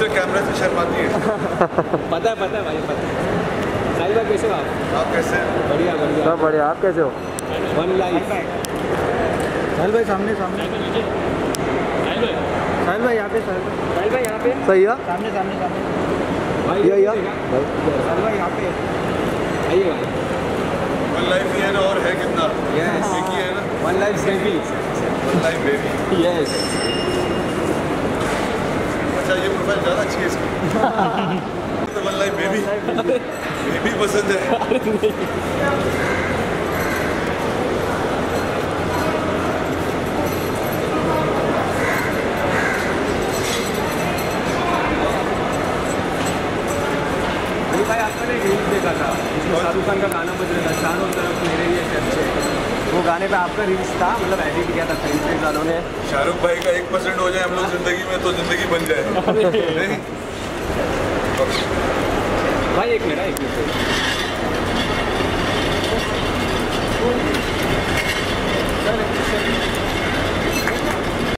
सिर्फ़ कैमरे से शर्माती है। पता है पता है भाई पता है। कैसे हो आप? आप कैसे हैं? बढ़िया बढ़िया। सब बढ़िया आप कैसे हो? वन लाइफ साहिल भाई सामने सामने। साहिल भाई यहाँ पे साहिल भाई। यहाँ पे। सही है। सामने सामने सामने। भाई ये या। साहिल भाई यहाँ पे। आइए भाई। वन लाइफ ही है ना और है कितना? ही है ना? One life baby one life baby yes अच्छा ज़्यादा अच्छी है इसकी। तो वन लाइफ बेबी बेबी पसंद है। भाई आपका ने देखा था। शाहरुख खान का गाना बज रहा था चारों तरफ़ मेरे ये चर्चे वो गाने पे आपका रील्स था मतलब एडिट किया था फ़िल्म स्ट्रीट वालों ने शाहरुख भाई का एक परसेंट हो जाए हम लोग ज़िंदगी में तो ज़िंदगी बन जाए। भाई एक मिनट एक मिनट।